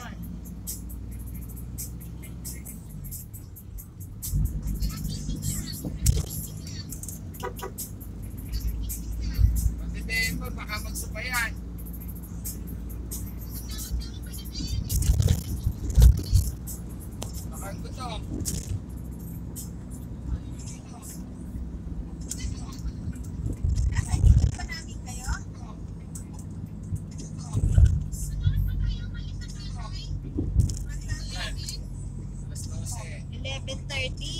yun. Pagdating mo, baka magsubayan. Baka gutom. 30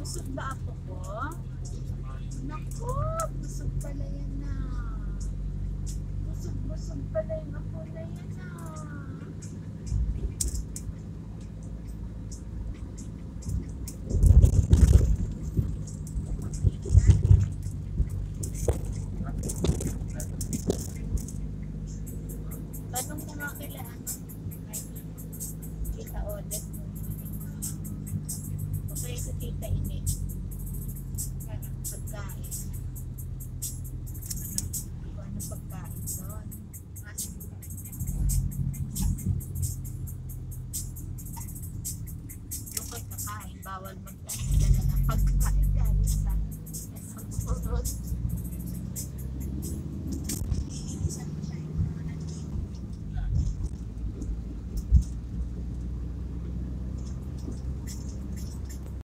Busog ba ako po? Naku, busog pala yan na. Busog-busog pala yung ako na yan. Ah. that you need.